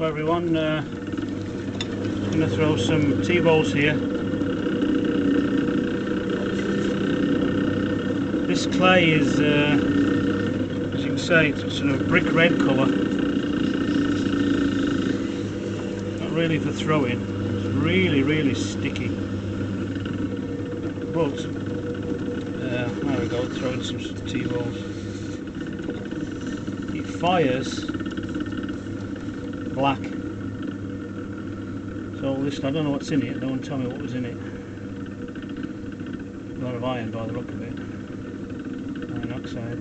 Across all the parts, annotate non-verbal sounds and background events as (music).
Hi everyone, uh, I'm going to throw some tea bowls here. This clay is, uh, as you can see, it's sort of brick red colour. Not really for throwing, it's really really sticky. But, uh, there we go, throwing some tea bowls. It fires black. So listen, I don't know what's in it. No one tell me what was in it. A lot of iron by the look of it. Iron oxide.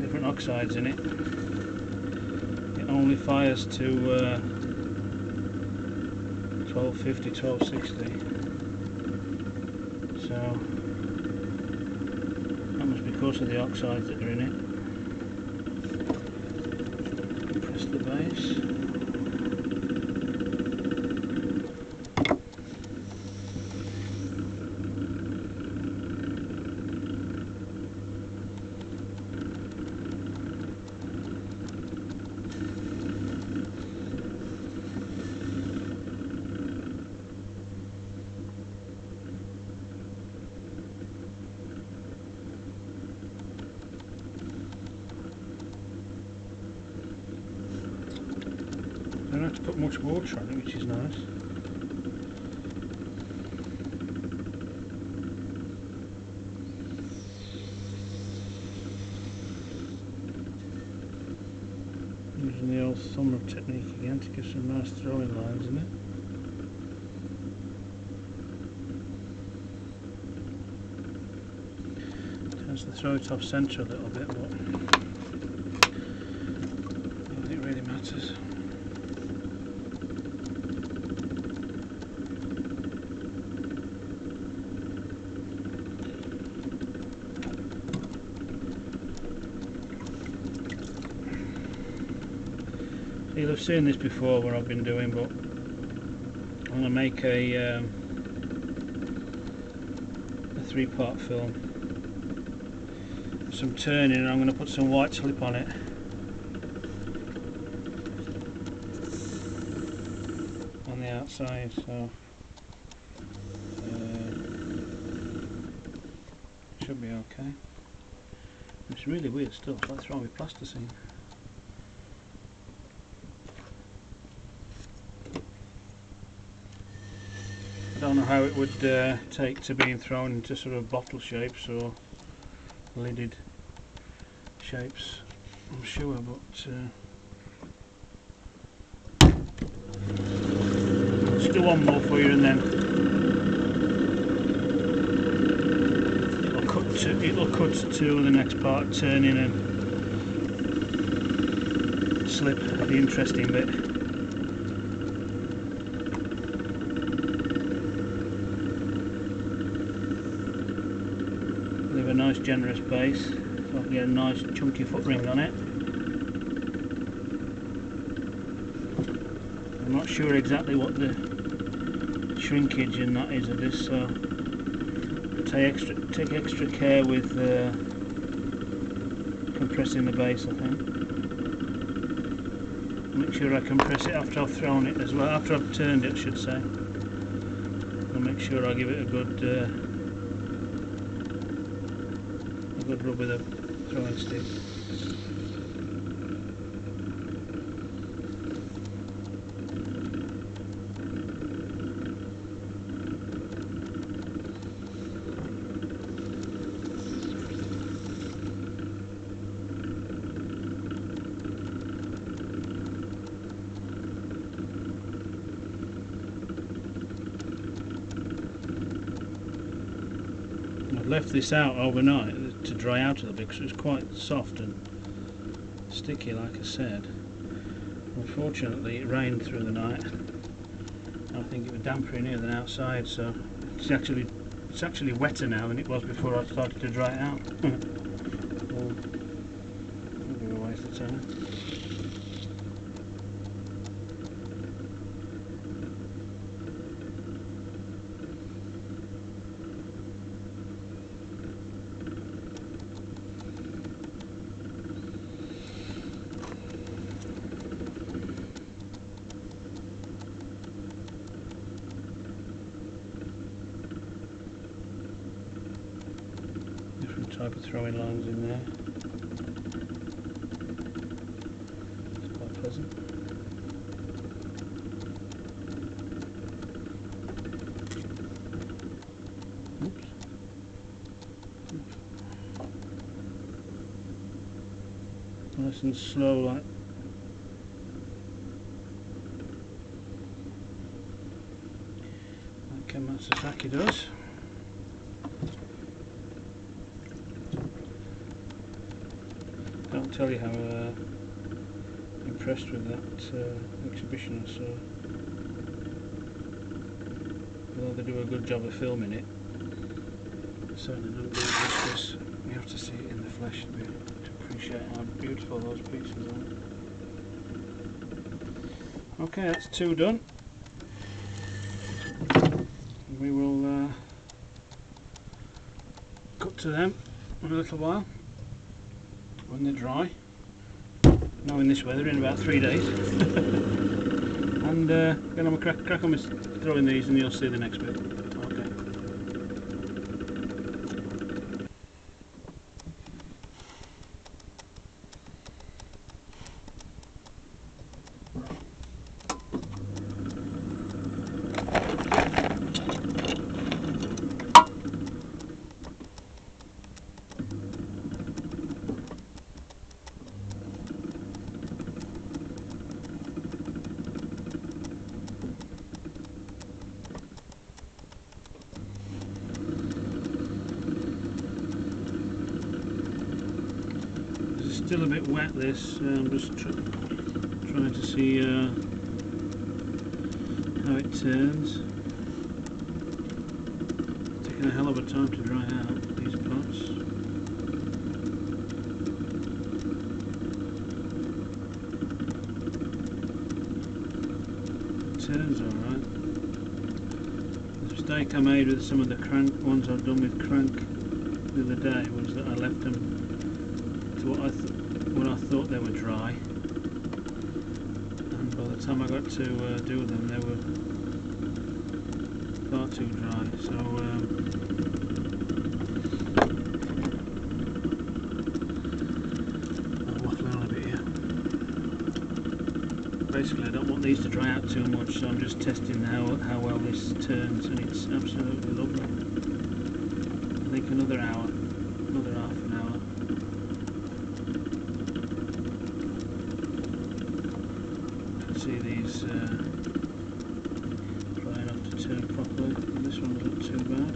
Different oxides in it. It only fires to uh, 1250, 1260. So that must be because of the oxides that are in it. Press the base. Don't have to put much water on it, which is nice. Using the old thumb technique again to get some nice throwing lines in it. To throw it off centre a little bit, but I don't think it really matters. You'll have seen this before what I've been doing but I'm going to make a, um, a three part film some turning and I'm going to put some white slip on it. On the outside so uh, should be okay. It's really weird stuff like throwing with plasticine I don't know how it would uh, take to being thrown into sort of bottle shapes or lidded shapes I'm sure but uh, let's do one more for you and then it'll cut to, it'll cut to the next part turning and slip the interesting bit Leave a nice generous base so I can get a nice chunky foot ring on it. I'm not sure exactly what the shrinkage in that is of this so take extra, take extra care with uh, compressing the base I think. Make sure I compress it after I've thrown it as well, after I've turned it I should say. And make sure I give it a good uh, good rub with a throwing stick. I've left this out overnight to dry out a little bit because it was quite soft and sticky like I said. Unfortunately it rained through the night. I think it was damper in here than outside so it's actually it's actually wetter now than it was before I started to dry it out. well, be a waste of time. Type of throwing lines in there. It's quite pleasant. Oops. Nice and slow like Matsuzaki does. Tell you how uh, impressed with that uh, exhibition saw. Although they do a good job of filming it, certainly it justice. You have to see it in the flesh to, be, to appreciate how beautiful those pieces are. Okay, that's two done. We will uh, cut to them in a little while when they're dry. Now in this weather, in about three days. (laughs) and uh, then I'm gonna crack, crack on with throwing these and you'll see the next bit. Still a bit wet this, I'm just tr trying to see uh, how it turns. taking a hell of a time to dry out these pots. Turns alright. The mistake I made with some of the crank ones I've done with crank the other day was that I left them to what I when I thought they were dry, and by the time I got to uh, do them, they were far too dry. So um, I'm waffling on a bit here. Basically, I don't want these to dry out too much, so I'm just testing how how well this turns, and it's absolutely lovely. I think another hour, another half an hour. can see these uh, dry enough to turn properly. This one's not too bad.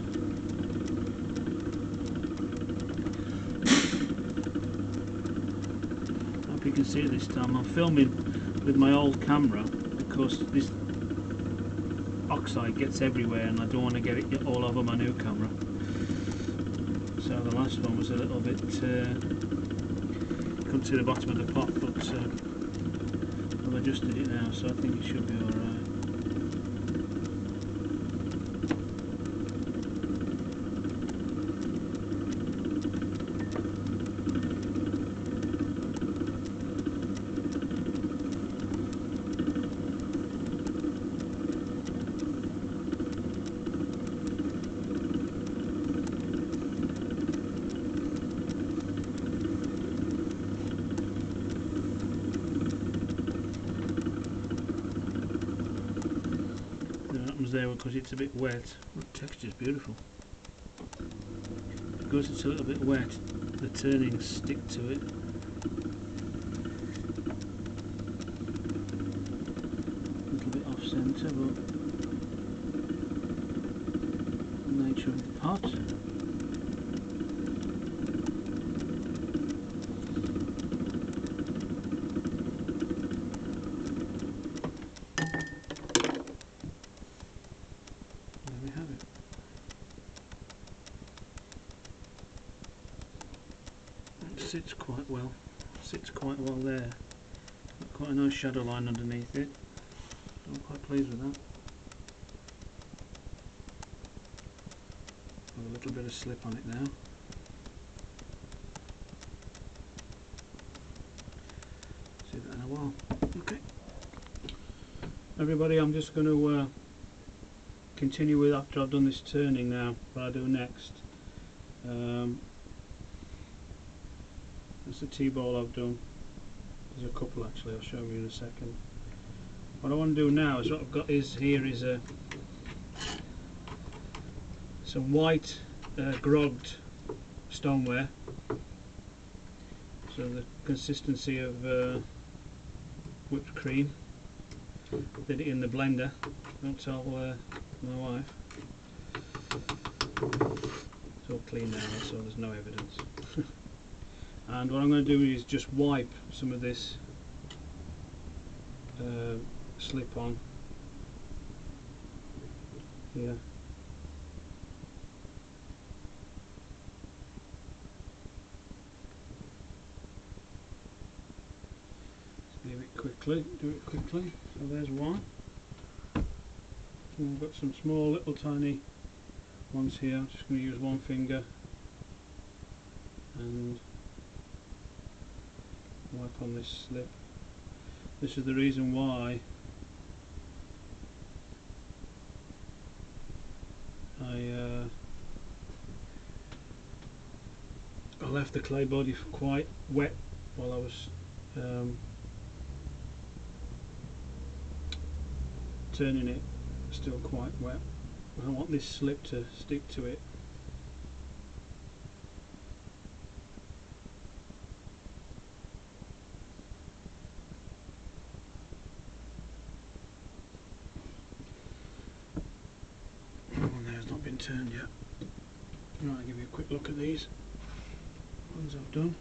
Hope you can see it this time. I'm filming with my old camera because this oxide gets everywhere and I don't want to get it all over my new camera. So the last one was a little bit uh, couldn't see the bottom of the pot but uh, adjusted it now, so I think it should be alright. There because it's a bit wet. The texture's beautiful. Because it's a little bit wet, the turnings stick to it. A little bit off centre, but nature of the pot. There we have it. It sits quite well. Sits quite well there. Got a nice shadow line underneath it. I'm quite pleased with that. Got a little bit of slip on it now. See that in a while. Okay. Everybody, I'm just going to uh, continue with after I've done this turning now what I do next um, That's the tea bowl I've done. There's a couple actually, I'll show you in a second. What I want to do now is what I've got is here is a some white uh, grogged stoneware. So the consistency of uh, whipped cream. Did it in the blender. Don't tell uh, my wife. It's all clean now, so there's no evidence. And what I'm going to do is just wipe some of this uh, slip on here. Do it quickly, do it quickly. So there's one. And we've got some small little tiny ones here. I'm just going to use one finger and on this slip. This is the reason why I uh, I left the clay body quite wet while I was um, turning it still quite wet. I want this slip to stick to it. That one there has not been turned yet. Right, I'll give you a quick look at these ones I've done.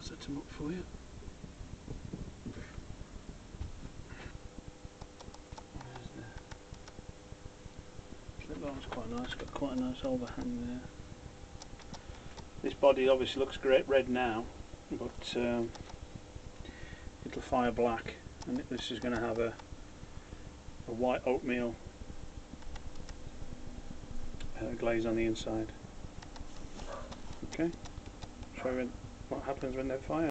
Set them up for you. There's the slip line's quite nice, got quite a nice overhang there. This body obviously looks great red now, but um, it'll fire black and this is going to have a, a white oatmeal glaze on the inside. Okay, show you what happens when they fire.